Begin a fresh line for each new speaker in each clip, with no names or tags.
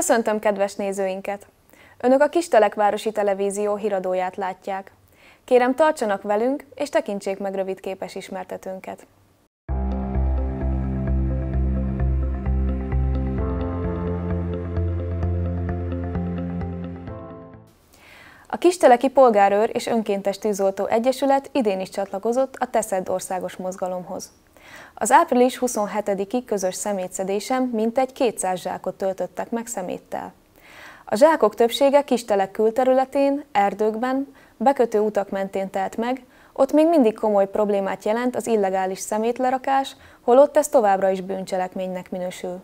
Köszöntöm kedves nézőinket! Önök a Kistelekvárosi Televízió híradóját látják. Kérem tartsanak velünk, és tekintsék meg rövid képes ismertetőnket. A Kisteleki Polgárőr és Önkéntes Tűzoltó Egyesület idén is csatlakozott a Teszed országos mozgalomhoz. Az április 27-i közös szemétszedésen mintegy 200 zsákot töltöttek meg szeméttel. A zsákok többsége Kistelek külterületén, erdőkben, bekötő utak mentén telt meg, ott még mindig komoly problémát jelent az illegális szemétlerakás, holott ez továbbra is bűncselekménynek minősül.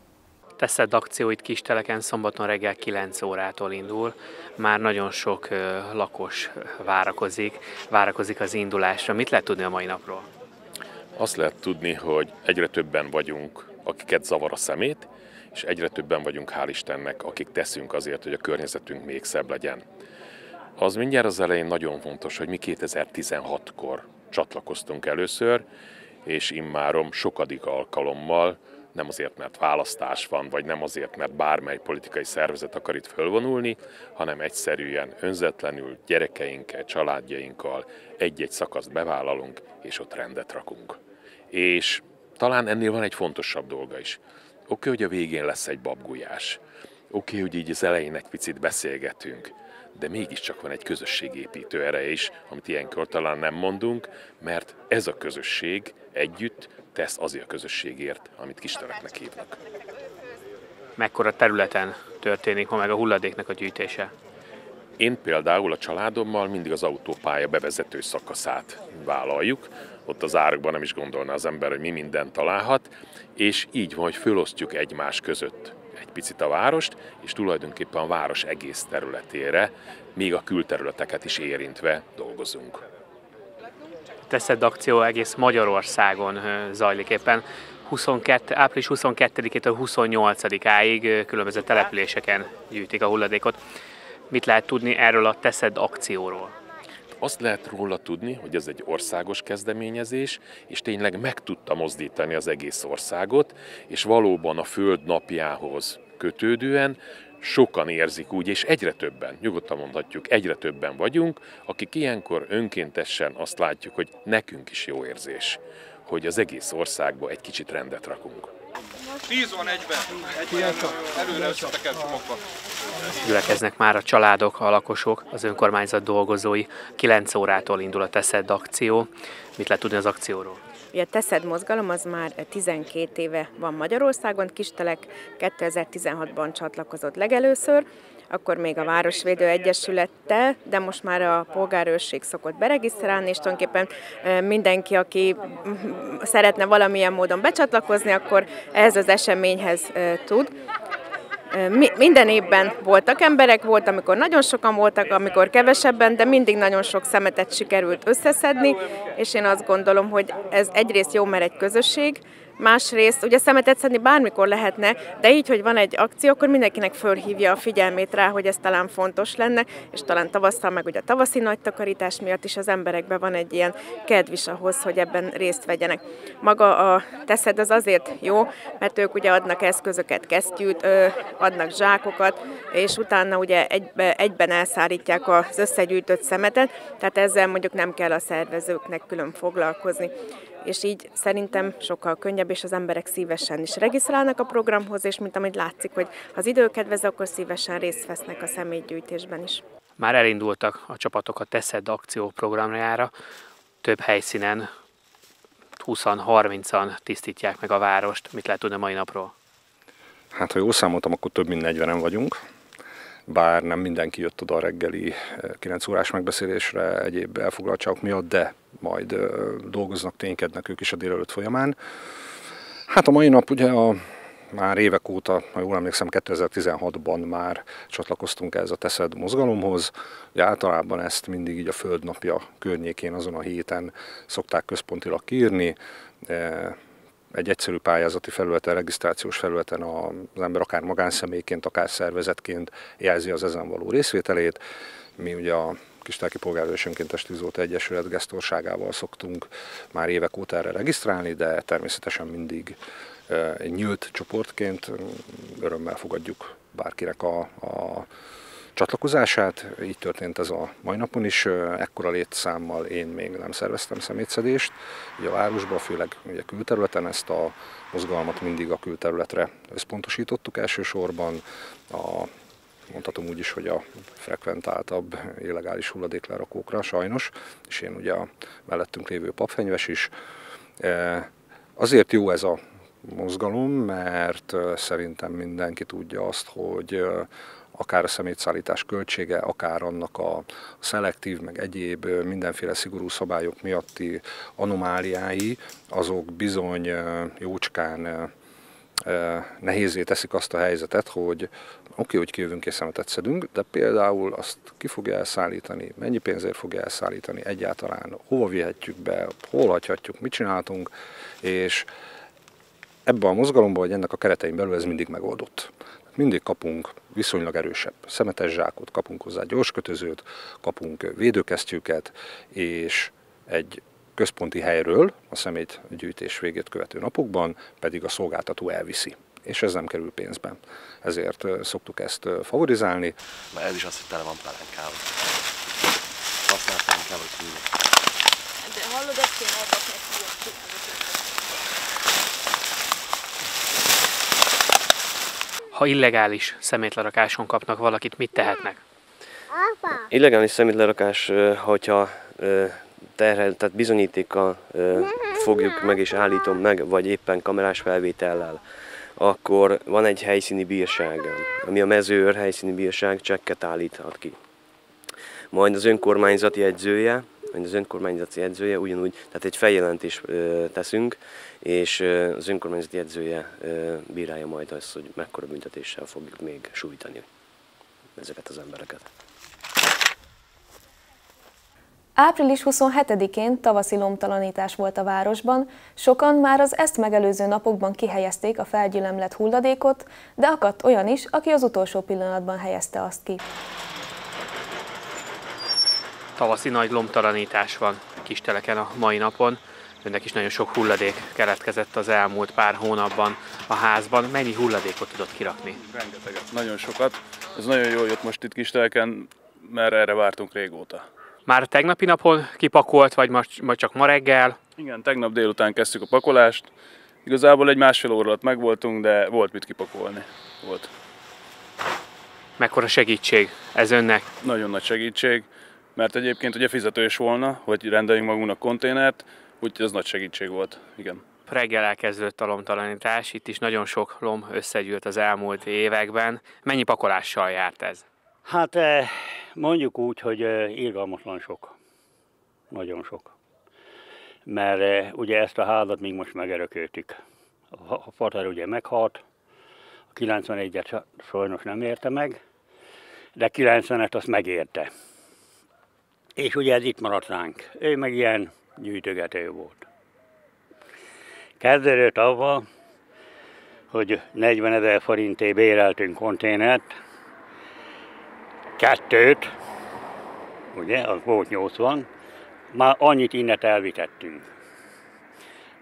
Teszed akcióit Kisteleken szombaton reggel 9 órától indul. Már nagyon sok lakos várakozik, várakozik az indulásra. Mit lehet tudni a mai napról?
Azt lehet tudni, hogy egyre többen vagyunk, akiket zavar a szemét, és egyre többen vagyunk, hál' Istennek, akik teszünk azért, hogy a környezetünk még szebb legyen. Az mindjárt az elején nagyon fontos, hogy mi 2016-kor csatlakoztunk először, és immárom sokadik alkalommal, nem azért, mert választás van, vagy nem azért, mert bármely politikai szervezet akar itt fölvonulni, hanem egyszerűen önzetlenül gyerekeinkkel, családjainkkal egy-egy szakaszt bevállalunk, és ott rendet rakunk. És talán ennél van egy fontosabb dolga is. Oké, okay, hogy a végén lesz egy babgulyás. Oké, okay, hogy így az elején egy picit beszélgetünk, de mégiscsak van egy közösségépítő ereje is, amit ilyenkor talán nem mondunk, mert ez a közösség együtt tesz azért a közösségért, amit kistereknek hívnak.
Mekkora területen történik ma meg a hulladéknak a gyűjtése?
Én például a családommal mindig az autópálya bevezető szakaszát vállaljuk, ott az árokban nem is gondolna az ember, hogy mi mindent találhat, és így van, hogy fölosztjuk egymás között egy picit a várost, és tulajdonképpen a város egész területére, még a külterületeket is érintve dolgozunk.
Teszed akció egész Magyarországon zajlik éppen. 22, április 22-től 28-áig különböző településeken gyűjtik a hulladékot. Mit lehet tudni erről a Teszed akcióról?
Azt lehet róla tudni, hogy ez egy országos kezdeményezés, és tényleg meg tudta mozdítani az egész országot, és valóban a Föld napjához kötődően sokan érzik úgy, és egyre többen, nyugodtan mondhatjuk, egyre többen vagyunk, akik ilyenkor önkéntesen azt látjuk, hogy nekünk is jó érzés, hogy az egész országba egy kicsit rendet rakunk.
10 van egyben, egyben előre összetekert csomagba.
Gyülekeznek már a családok, a lakosok, az önkormányzat dolgozói. 9 órától indul a Teszed akció. Mit lehet tudni az akcióról?
A Teszed mozgalom az már 12 éve van Magyarországon, Kistelek 2016-ban csatlakozott legelőször, akkor még a Városvédő Egyesülettel, de most már a polgárőrség szokott beregisztrálni, és tulajdonképpen mindenki, aki szeretne valamilyen módon becsatlakozni, akkor ehhez az eseményhez tud. Minden évben voltak emberek, volt, amikor nagyon sokan voltak, amikor kevesebben, de mindig nagyon sok szemetet sikerült összeszedni, és én azt gondolom, hogy ez egyrészt jó, mert egy közösség, Másrészt ugye szemetet szedni bármikor lehetne, de így, hogy van egy akció, akkor mindenkinek fölhívja a figyelmét rá, hogy ez talán fontos lenne, és talán tavasszal meg ugye a tavaszi nagy takarítás miatt is az emberekben van egy ilyen kedv is ahhoz, hogy ebben részt vegyenek. Maga a teszed az azért jó, mert ők ugye adnak eszközöket, kesztyűt, adnak zsákokat, és utána ugye egybe, egyben elszárítják az összegyűjtött szemetet, tehát ezzel mondjuk nem kell a szervezőknek külön foglalkozni és így szerintem sokkal könnyebb, és az emberek szívesen is regisztrálnak a programhoz, és mint amit látszik, hogy ha az idő kedvező, akkor szívesen részt vesznek a személygyűjtésben is.
Már elindultak a csapatok a Teszed akció programjára, több helyszínen 20-30-an tisztítják meg a várost. Mit lehet tudni a mai napról?
Hát, ha jól számoltam, akkor több mint 40-en vagyunk bár nem mindenki jött oda a reggeli 9 eh, órás megbeszélésre egyéb elfoglaltságok miatt, de majd eh, dolgoznak, ténykednek ők is a délelőtt folyamán. Hát a mai nap ugye a már évek óta, ha jól emlékszem, 2016-ban már csatlakoztunk ez a Teszed mozgalomhoz. Ugye általában ezt mindig így a Földnapja környékén azon a héten szokták központilag kiírni egy egyszerű pályázati felületen, regisztrációs felületen az ember akár magánszemélyként, akár szervezetként jelzi az ezen való részvételét. Mi ugye a Kistelki Polgárős Önkéntes Tűzoltó Egyesület gesztorságával szoktunk már évek óta erre regisztrálni, de természetesen mindig egy nyílt csoportként örömmel fogadjuk bárkinek a, a csatlakozását. Így történt ez a mai napon is. Ekkora létszámmal én még nem szerveztem szemétszedést. Ugye a városban, főleg ugye külterületen ezt a mozgalmat mindig a külterületre összpontosítottuk elsősorban. A mondhatom úgy is, hogy a frekventáltabb illegális hulladéklerakókra sajnos, és én ugye a mellettünk lévő papfenyves is. Azért jó ez a mozgalom, mert szerintem mindenki tudja azt, hogy akár a szemétszállítás költsége, akár annak a szelektív, meg egyéb mindenféle szigorú szabályok miatti anomáliái, azok bizony jócskán nehézé teszik azt a helyzetet, hogy oké, okay, hogy kijövünk és szemetet szedünk, de például azt ki fogja elszállítani, mennyi pénzért fogja elszállítani egyáltalán, hova vihetjük be, hol hagyhatjuk, mit csináltunk, és ebben a mozgalomban, vagy ennek a keretein belül ez mindig megoldott. Mindig kapunk viszonylag erősebb szemetes zsákot, kapunk hozzá gyorskötözőt, kapunk védőkesztyűket, és egy központi helyről a szemétgyűjtés végét követő napokban pedig a szolgáltató elviszi és ez nem kerül pénzben. Ezért szoktuk ezt favorizálni.
Mert ez is az, hogy tele van pelenkával. Használt pelenkával, hogy De hallod, ezt kéne
Ha illegális szemétlerakáson kapnak valakit, mit tehetnek?
Illegális szemétlerakás, hogyha terhel, tehát bizonyítékkal fogjuk meg és állítom meg, vagy éppen kamerás felvétellel, akkor van egy helyszíni bírság, ami a mezőőr helyszíni bírság csekket állíthat ki. Majd az önkormányzati majd az önkormányzati edzője ugyanúgy, tehát egy feljelentést teszünk, és az önkormányzati edzője bírálja majd azt, hogy mekkora büntetéssel fogjuk még sújtani ezeket az embereket.
Április 27-én tavaszi lomtalanítás volt a városban, sokan már az ezt megelőző napokban kihelyezték a felgyülemlett hulladékot, de akadt olyan is, aki az utolsó pillanatban helyezte azt ki.
Tavaszi nagy lomtalanítás van Kisteleken a mai napon. Önnek is nagyon sok hulladék keletkezett az elmúlt pár hónapban a házban. Mennyi hulladékot tudott kirakni?
Rengeteget, nagyon sokat. Ez nagyon jól jött most itt Kisteleken, mert erre vártunk régóta.
Már tegnapi napon kipakolt, vagy majd csak ma reggel?
Igen, tegnap délután kezdtük a pakolást. Igazából egy másfél óra alatt megvoltunk, de volt mit kipakolni. Volt.
Mekkora segítség ez önnek?
Nagyon nagy segítség, mert egyébként ugye fizetős volna, hogy rendeljünk magunknak konténert, úgyhogy ez nagy segítség volt, igen.
Reggel elkezdődött a lomtalanítás, itt is nagyon sok lom összegyűlt az elmúlt években. Mennyi pakolással járt ez?
Hát eh, mondjuk úgy, hogy eh, irgalmatlan sok. Nagyon sok. Mert eh, ugye ezt a házat még most megerököltük. A fater ugye meghalt, a 91-et sajnos nem érte meg, de 90-et azt megérte. És ugye ez itt maradt ránk. Ő meg ilyen gyűjtögető volt. Kezdődött avval, hogy 40 ezer forintért béreltünk konténert, kettőt, ugye, az volt 80, már annyit innet elvitettünk.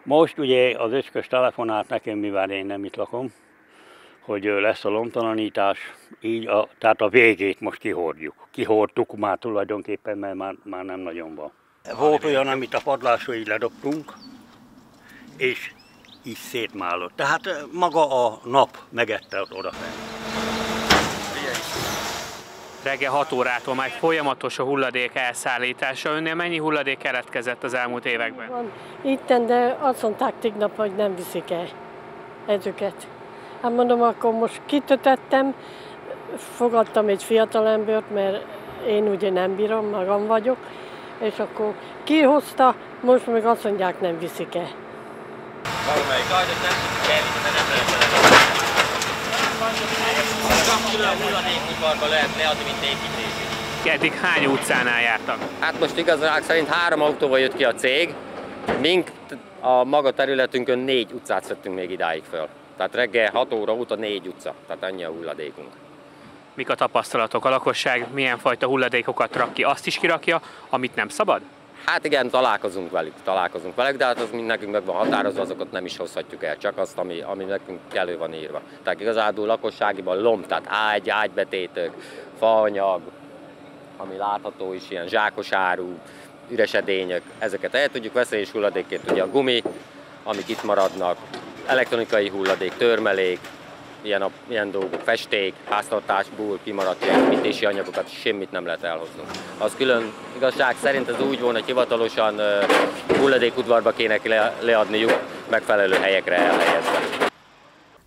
Most ugye az öcskös telefonált nekem, mivel én nem itt lakom, hogy lesz a lomtalanítás, így a, tehát a végét most kihordjuk. Kihordtuk már tulajdonképpen, mert már, már nem nagyon van. Volt olyan, amit a padlásra így ledobtunk, és így szétmálott. Tehát maga a nap megette ott odafent
reggel 6 órától már folyamatos a hulladék elszállítása. Önnél mennyi hulladék keletkezett az elmúlt években? Van
itten, de azt mondták tegnap, hogy nem viszik el ezeket. Hát mondom, akkor most kitötettem, fogadtam egy fiatalembert, mert én ugye nem bírom, magam vagyok, és akkor kihozta, most meg azt mondják, nem viszik el. Valamelyik. Sajnos nem viszik el, mert nem lehet
Eddig hány utcánál jártak?
Hát most igazán szerint három autóval jött ki a cég, mink a maga területünkön négy utcát szedtünk még idáig föl. Tehát reggel 6 óra óta négy utca, tehát annyi a hulladékunk.
Mik a tapasztalatok? A lakosság milyen fajta hulladékokat rak ki? Azt is kirakja, amit nem szabad?
Hát igen, találkozunk velük, találkozunk velük, de hát az mind nekünk meg van határozva, azokat nem is hozhatjuk el, csak azt, ami, ami nekünk elő van írva. Tehát igazából lakosságiban lomb, tehát ágy, ágybetétök, faanyag, ami látható is, ilyen zsákos áru, üres edények, ezeket el tudjuk veszni, és hulladékként ugye a gumi, amik itt maradnak, elektronikai hulladék, törmelék, ilyen, a, ilyen dolgok, festék, háztartásból kimaradt építési anyagokat, semmit nem lehet elhozni. Az külön igazság szerint ez úgy volna, hogy hivatalosan uh, hulladékudvarba kéne le, leadniuk, megfelelő helyekre elhelyezve.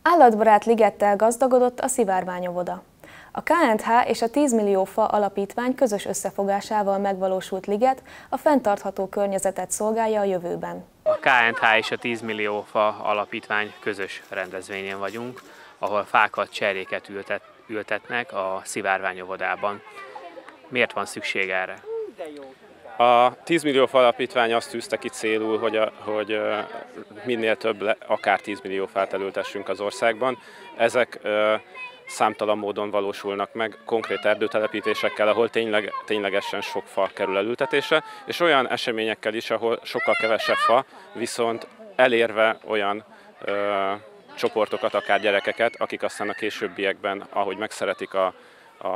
Állatbarát ligettel gazdagodott a szivárványovoda. A KNH és a 10 millió fa alapítvány közös összefogásával megvalósult liget a fenntartható környezetet szolgálja a jövőben.
A KNH és a 10 millió fa alapítvány közös rendezvényen vagyunk, ahol fákat, cseréket ültet, ültetnek a szivárványovodában. Miért van szükség erre?
A 10 millió fa alapítvány azt tűzte ki célul, hogy, a, hogy minél több, akár 10 millió fát elültessünk az országban. Ezek számtalan módon valósulnak meg, konkrét erdőtelepítésekkel, ahol tényleg, ténylegesen sok fa kerül elültetésre, és olyan eseményekkel is, ahol sokkal kevesebb fa, viszont elérve olyan ö, csoportokat, akár gyerekeket, akik aztán a későbbiekben, ahogy megszeretik a, a,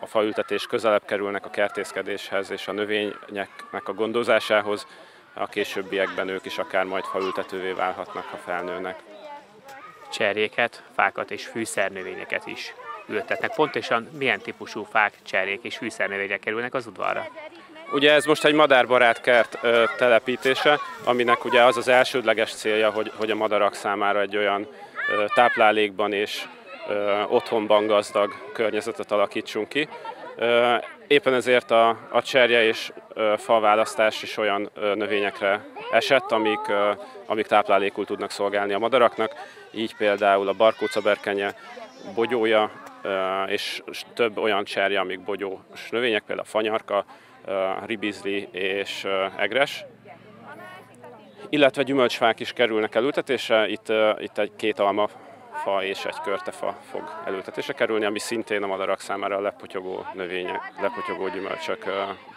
a faültetés, közelebb kerülnek a kertészkedéshez és a növényeknek a gondozásához, a későbbiekben ők is akár majd faültetővé válhatnak, ha felnőnek
cserjéket, fákat és fűszernövényeket is ültetnek. Pontosan milyen típusú fák, cserjék és fűszernövények kerülnek az udvarra?
Ugye ez most egy madárbarát kert ö, telepítése, aminek ugye az az elsődleges célja, hogy, hogy a madarak számára egy olyan ö, táplálékban és ö, otthonban gazdag környezetet alakítsunk ki. Éppen ezért a, a cserje és ö, faválasztás is olyan növényekre esett, amik, amik táplálékul tudnak szolgálni a madaraknak. Így például a barkóca berkenye bogyója és több olyan cserje, amik bogyós növények, például a fanyarka, ribizli és egres, illetve gyümölcsfák is kerülnek elültetésre, itt, itt egy két alma fa és egy körtefa fog elültetésre kerülni, ami szintén a madarak számára a lepotyogó növények, lepotyogó gyümölcsök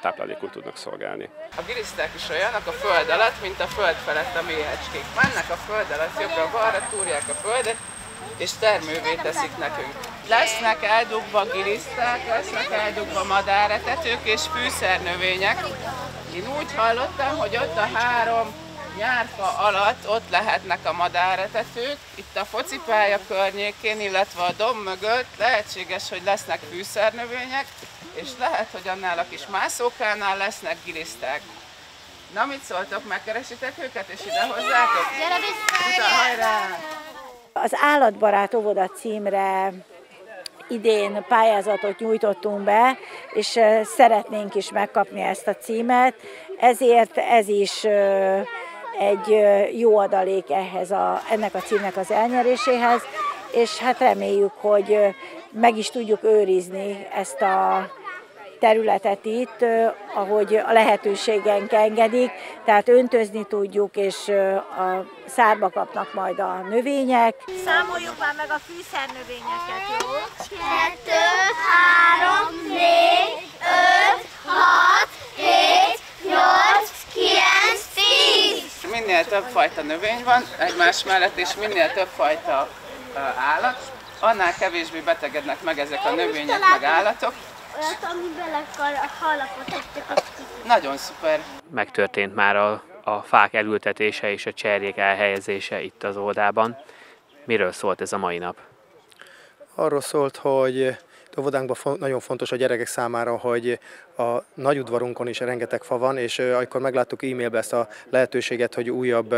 táplálékul tudnak szolgálni.
A giliszták is olyanok a föld alatt, mint a föld felett a méhecskék. Mennek a föld alatt jobbra-balra, túrják a földet, és termővé teszik nekünk. Lesznek eldugva giliszták, lesznek eldugva madáretetők és fűszernövények. Én úgy hallottam, hogy ott a három nyárfa alatt ott lehetnek a madáretetők, itt a focipálya környékén, illetve a dom mögött lehetséges, hogy lesznek fűszernövények, és lehet, hogy annál a kis mászókánál lesznek giliszták. Na, mit szóltok, megkeresitek őket, és ide hozzátok?
Gyere vissza!
hajrá!
Az Állatbarát óvoda címre idén pályázatot nyújtottunk be, és szeretnénk is megkapni ezt a címet, ezért ez is egy jó adalék ehhez a, ennek a címnek az elnyeréséhez, és hát reméljük, hogy meg is tudjuk őrizni ezt a területet itt, ahogy a lehetőségenk engedik, tehát öntözni tudjuk, és a szárba kapnak majd a növények.
Számoljuk már meg a fűszernövényeket, jó?
2, 3, 4, 5, 6,
Minél több fajta növény van egymás mellett, és minél több fajta állat, annál kevésbé betegednek meg ezek a növények, meg állatok,
olyat, amiben halapot
Nagyon szuper.
Megtörtént már a, a fák elültetése és a cserjék elhelyezése itt az oldában. Miről szólt ez a mai nap?
Arról szólt, hogy óvodánkban nagyon fontos a gyerekek számára, hogy a nagy udvarunkon is rengeteg fa van, és amikor megláttuk e-mailbe ezt a lehetőséget, hogy újabb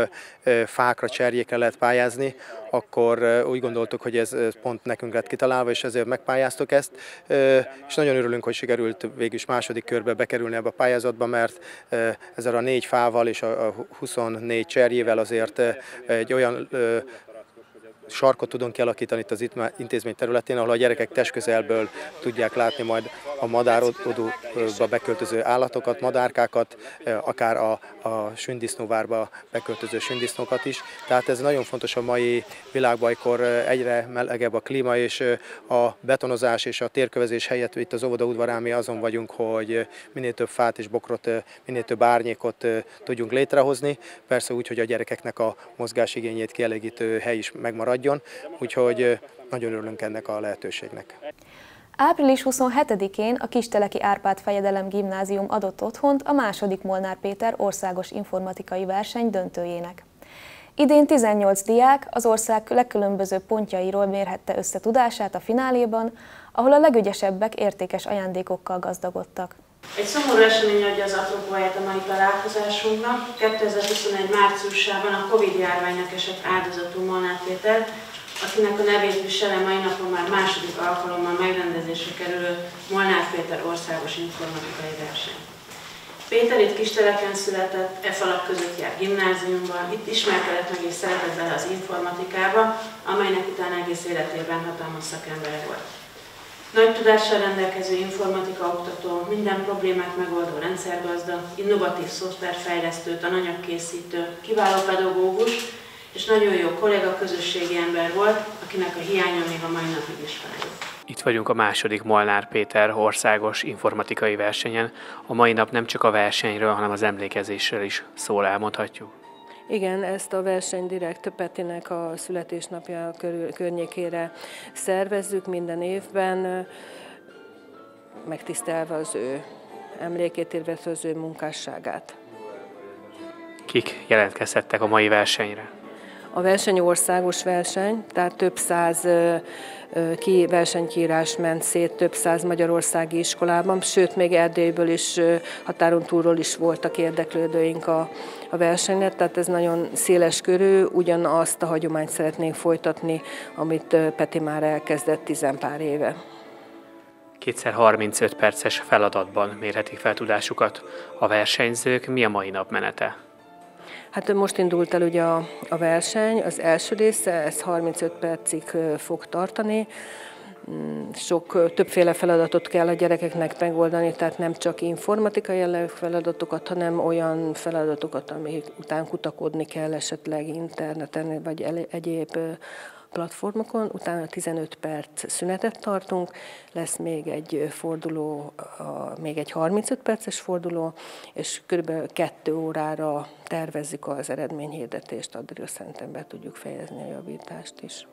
fákra, cserjékre lehet pályázni, akkor úgy gondoltuk, hogy ez pont nekünk lett kitalálva, és ezért megpályáztuk ezt, és nagyon örülünk, hogy sikerült végül is második körbe bekerülni ebbe a pályázatba, mert ezzel a négy fával és a 24 cserjével azért egy olyan sarkot tudunk kialakítani itt az intézmény területén, ahol a gyerekek testközelből tudják látni majd a madárodóba beköltöző állatokat, madárkákat, akár a, a sündisznóvárba beköltöző sündisznókat is. Tehát ez nagyon fontos a mai világban, amikor egyre melegebb a klíma, és a betonozás és a térkövezés helyett itt az óvoda udvarán mi azon vagyunk, hogy minél több fát és bokrot, minél több árnyékot tudjunk létrehozni. Persze úgy, hogy a gyerekeknek a mozgásigényét kielégítő hely is megmaradjon, úgyhogy nagyon örülünk ennek a lehetőségnek.
Április 27-én a Kisteleki Árpád Fejedelem Gimnázium adott otthont a második Molnár Péter országos informatikai verseny döntőjének. Idén 18 diák az ország legkülönbözőbb pontjairól mérhette össze tudását a fináléban, ahol a legügyesebbek értékes ajándékokkal gazdagodtak.
Egy szomorú esemény adja az apropóját a mai találkozásunknak. 2021 márciusában a Covid-járványnak esett áldozatul Molnár Péter, akinek a nevét visele mai napon már második alkalommal megrendezésre kerülő Molnár Péter országos informatikai verseny. Péter itt Kisteleken született, e falak között jár gimnáziumban, itt ismerkedett meg és szeretett bele az informatikába, amelynek utána egész életében hatalmas szakembere volt. Nagy tudással rendelkező informatika oktató, minden problémát megoldó rendszergazda, innovatív szoftverfejlesztő, tananyagkészítő, kiváló pedagógus, és nagyon jó kollega, közösségi ember volt, akinek a hiánya még a mai napig is fáj.
Itt vagyunk a második Molnár Péter országos informatikai versenyen. A mai nap nem csak a versenyről, hanem az emlékezésről is szól, elmondhatjuk.
Igen, ezt a verseny direkt Petinek a születésnapja körül, környékére szervezzük minden évben, megtisztelve az ő emlékét, illetve az ő munkásságát.
Kik jelentkezhettek a mai versenyre?
A verseny országos verseny, tehát több száz ki versenykírás ment szét több száz magyarországi iskolában, sőt, még Erdélyből is, határon túlról is voltak érdeklődőink a, a versenyre, tehát ez nagyon széles körű, ugyanazt a hagyományt szeretnénk folytatni, amit Peti már elkezdett tizenpár éve.
Kétszer 35 perces feladatban mérhetik fel tudásukat a versenyzők. Mi a mai nap menete?
Hát most indult el ugye a, a verseny, az első része, ez 35 percig fog tartani. Mm, sok, többféle feladatot kell a gyerekeknek megoldani, tehát nem csak informatikai jellegű feladatokat, hanem olyan feladatokat, amik után kutakodni kell esetleg interneten, vagy egyéb platformokon, utána 15 perc szünetet tartunk, lesz még egy forduló, még egy 35 perces forduló, és kb. kettő órára tervezzük az eredményhirdetést, addigra szerintem be tudjuk fejezni a javítást is.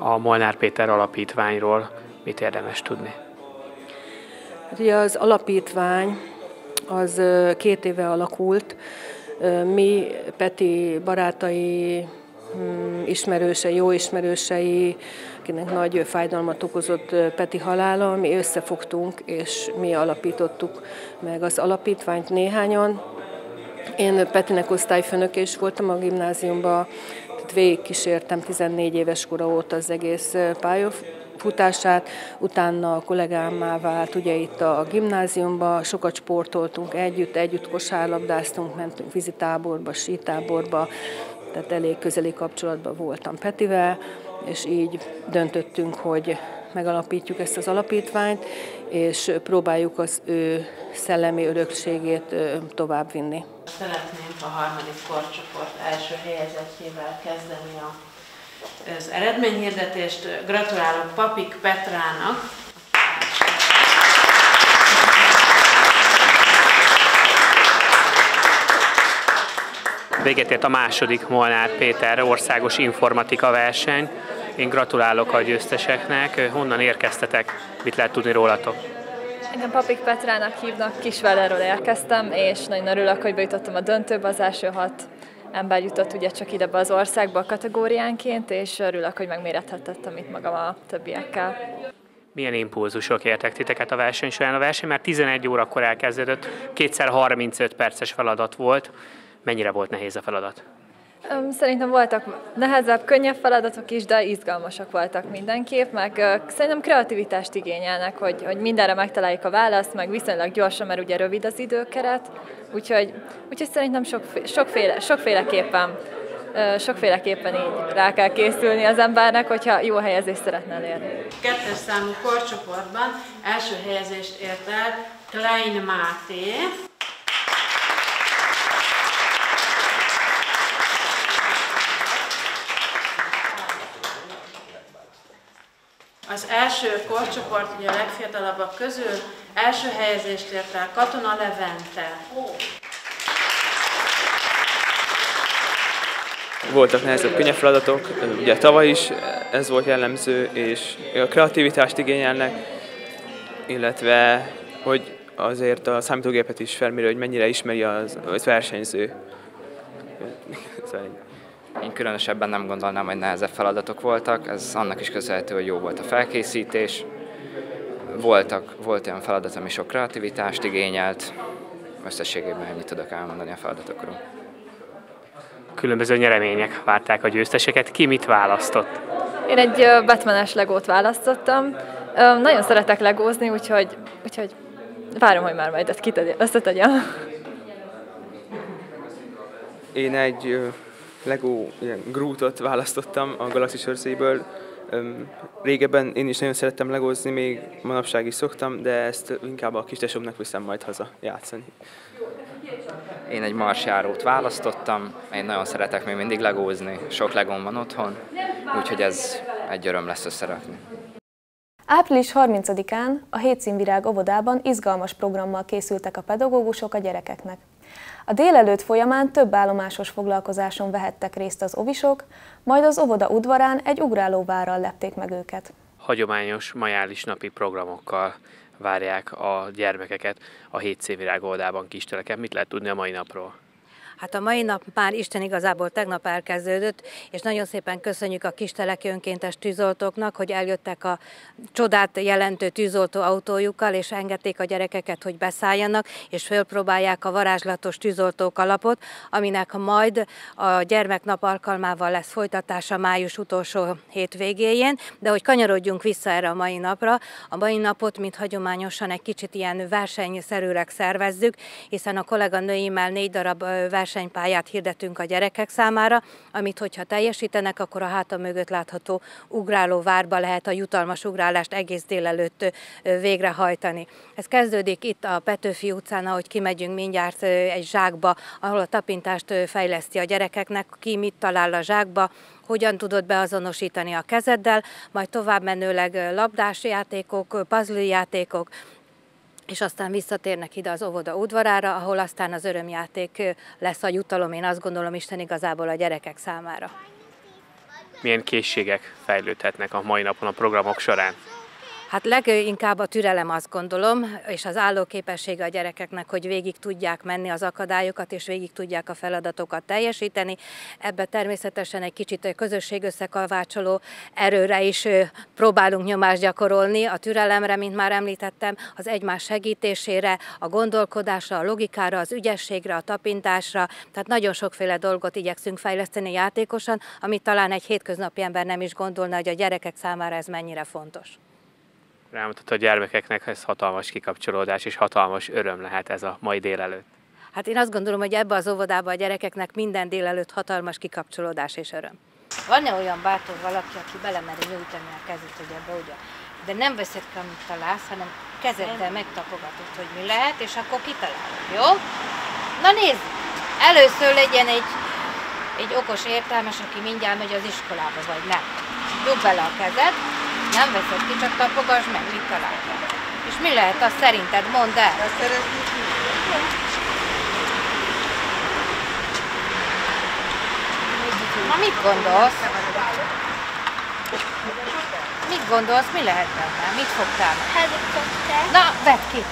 A Molnár Péter alapítványról mit érdemes tudni?
Hát ugye az alapítvány az két éve alakult, mi Peti barátai Mm, ismerősei, jó ismerősei, akinek nagy fájdalmat okozott Peti halála, mi összefogtunk, és mi alapítottuk meg az alapítványt néhányan. Én Petinek osztályfőnök is voltam a gimnáziumban, tehát végig kísértem 14 éves kora óta az egész pályafutását, utána a kollégámmá vált, ugye itt a gimnáziumban, sokat sportoltunk együtt, együtt kosárlabdáztunk, mentünk vízitáborba, sítáborba, tehát elég közeli kapcsolatban voltam Petivel, és így döntöttünk, hogy megalapítjuk ezt az alapítványt, és próbáljuk az ő szellemi örökségét továbbvinni.
Szeretnénk a harmadik korcsoport első helyezettjével kezdeni a, az eredményhirdetést. Gratulálok Papik Petrának,
Véget ért a második Molnár Péter országos informatika verseny. Én gratulálok a győzteseknek. Honnan érkeztetek? Mit lehet tudni rólatok?
Engem Papik Petrának hívnak, Kisvellerről érkeztem, és nagyon örülök, hogy bejutottam a döntőbe, az első hat ember jutott ugye csak ide be az országba a kategóriánként, és örülök, hogy megmérethettem itt magam a többiekkel.
Milyen impulzusok értek titeket a verseny során? A verseny már 11 órakor elkezdődött, kétszer 35 perces feladat volt. Mennyire volt nehéz a feladat?
Szerintem voltak nehezebb, könnyebb feladatok is, de izgalmasak voltak mindenképp, meg szerintem kreativitást igényelnek, hogy, hogy mindenre megtaláljuk a választ, meg viszonylag gyorsan, mert ugye rövid az időkeret, úgyhogy, úgyhogy szerintem sok, sokféle, sokféleképpen sokféleképpen így rá kell készülni az embernek, hogyha jó helyezést szeretne elérni.
Kettes számú korcsoportban első helyezést ért el Klein Máté, Az első korcsoport, ugye a legfiatalabbak közül, első helyezést ért el Katona Levente.
Voltak nehezebb, könnyebb feladatok, ugye tavaly is ez volt jellemző, és a kreativitást igényelnek, illetve hogy azért a számítógépet is felmérő, hogy mennyire ismeri az, az versenyző.
Szóval én különösebben nem gondolnám, hogy nehezebb feladatok voltak, ez annak is köszönhető, hogy jó volt a felkészítés. Voltak, volt olyan feladat, ami sok kreativitást igényelt, összességében ennyit tudok elmondani a feladatokról.
Különböző nyeremények várták a győzteseket. Ki mit választott?
Én egy Batmanes legót választottam. Nagyon szeretek legózni, úgyhogy, úgyhogy várom, hogy már majd összetegyem.
Én egy Lego ilyen Grootot választottam a Galaxis őrzéből. Régebben én is nagyon szerettem legózni, még manapság is szoktam, de ezt inkább a kistesomnak viszem majd haza játszani.
Én egy marsjárót választottam, én nagyon szeretek még mindig legózni, sok legón van otthon, úgyhogy ez egy öröm lesz összerakni.
Április 30-án a Hétszínvirág óvodában izgalmas programmal készültek a pedagógusok a gyerekeknek. A délelőtt folyamán több állomásos foglalkozáson vehettek részt az ovisok, majd az óvoda udvarán egy ugrálóvárral lepték meg őket.
Hagyományos majális napi programokkal várják a gyermekeket a Hétszínvirág oldában kisteleken. Mit lehet tudni a mai napról?
Hát a mai nap már Isten igazából tegnap elkezdődött, és nagyon szépen köszönjük a kisteleki önkéntes tűzoltóknak, hogy eljöttek a csodát jelentő tűzoltó autójukkal, és engedték a gyerekeket, hogy beszálljanak, és fölpróbálják a varázslatos tűzoltók alapot, aminek majd a gyermeknap alkalmával lesz folytatása május utolsó hétvégéjén, de hogy kanyarodjunk vissza erre a mai napra, a mai napot, mint hagyományosan egy kicsit ilyen versenyszerűleg szervezzük, hiszen a kolléganőimmel négy darab verseny versenypályát hirdetünk a gyerekek számára, amit hogyha teljesítenek, akkor a háta mögött látható ugráló várba lehet a jutalmas ugrálást egész délelőtt végrehajtani. Ez kezdődik itt a Petőfi utcán, ahogy kimegyünk mindjárt egy zsákba, ahol a tapintást fejleszti a gyerekeknek, ki mit talál a zsákba, hogyan tudod beazonosítani a kezeddel, majd tovább menőleg labdás játékok, puzzle játékok, és aztán visszatérnek ide az óvoda udvarára, ahol aztán az örömjáték lesz a jutalom, én azt gondolom Isten igazából a gyerekek számára.
Milyen készségek fejlődhetnek a mai napon a programok során?
Hát leginkább a türelem azt gondolom, és az állóképessége a gyerekeknek, hogy végig tudják menni az akadályokat, és végig tudják a feladatokat teljesíteni. Ebbe természetesen egy kicsit a közösség összekalvácsoló erőre is próbálunk nyomást gyakorolni, a türelemre, mint már említettem, az egymás segítésére, a gondolkodásra, a logikára, az ügyességre, a tapintásra, tehát nagyon sokféle dolgot igyekszünk fejleszteni játékosan, amit talán egy hétköznapi ember nem is gondolna, hogy a gyerekek számára ez mennyire fontos
rámutat a gyermekeknek, ez hatalmas kikapcsolódás és hatalmas öröm lehet ez a mai délelőtt.
Hát én azt gondolom, hogy ebbe az óvodába a gyerekeknek minden délelőtt hatalmas kikapcsolódás és öröm. Van-e olyan bátor valaki, aki belemeri nyújtani a kezét, hogy ebbe ugye? De nem veszed ki, amit találsz, hanem kezeddel megtapogatod, hogy mi lehet, és akkor kitalálod, jó? Na nézd! Először legyen egy, egy okos értelmes, aki mindjárt megy az iskolába, vagy nem. Dugd bele a kezed, nem veszed ki, csak tapogasd meg, mit találtál. És mi lehet az szerinted? Mondd el. Na mit gondolsz? Mit gondolsz, mi lehet benne? Mit fogtál meg?
Helikopter.
Na, vedd ki!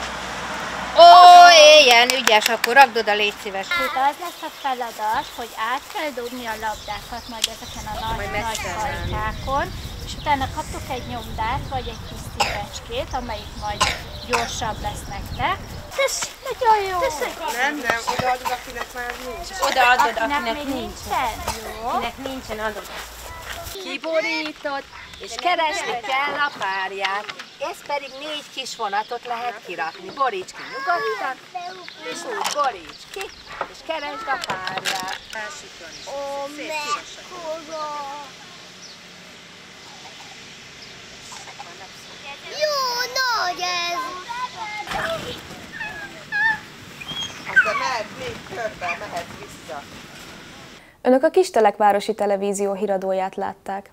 Ó, éljen, ügyes, akkor rakd oda, légy szíves.
Itt az lesz a feladat, hogy át kell dobni a labdákat majd ezeken a nagy, nagy hajtákon, és utána kaptok egy nyomdát, vagy egy kis szívecskét, amelyik majd gyorsabb lesz nektek. Ez nagyon jó!
Nem, nem, odaadod, akinek már nincs.
Odaadod,
akinek,
akinek
nincsen. Jó.
Akinek nincsen, adod. Kiborítod, és keresni kell a párját. Ez pedig négy kis vonatot lehet kirakni. Boríts ki nyugodtan, és úgy boríts ki.
és keresd a párját. Ó, mekkora! Jó nagy ez!
Aztán mehet még körbe, mehet vissza.
Önök a Kistelekvárosi Televízió híradóját látták.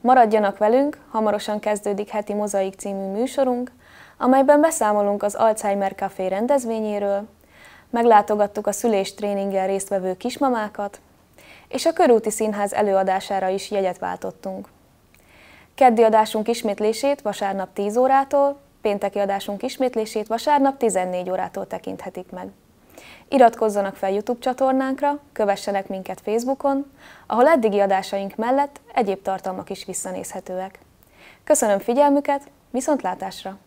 Maradjanak velünk, hamarosan kezdődik heti Mozaik című műsorunk, amelyben beszámolunk az Alzheimer Café rendezvényéről, meglátogattuk a szüléstréninggel résztvevő kismamákat, és a Körúti Színház előadására is jegyet váltottunk. Keddi adásunk ismétlését vasárnap 10 órától, pénteki adásunk ismétlését vasárnap 14 órától tekinthetik meg. Iratkozzanak fel YouTube csatornánkra, kövessenek minket Facebookon, ahol eddigi adásaink mellett egyéb tartalmak is visszanézhetőek. Köszönöm figyelmüket, viszontlátásra!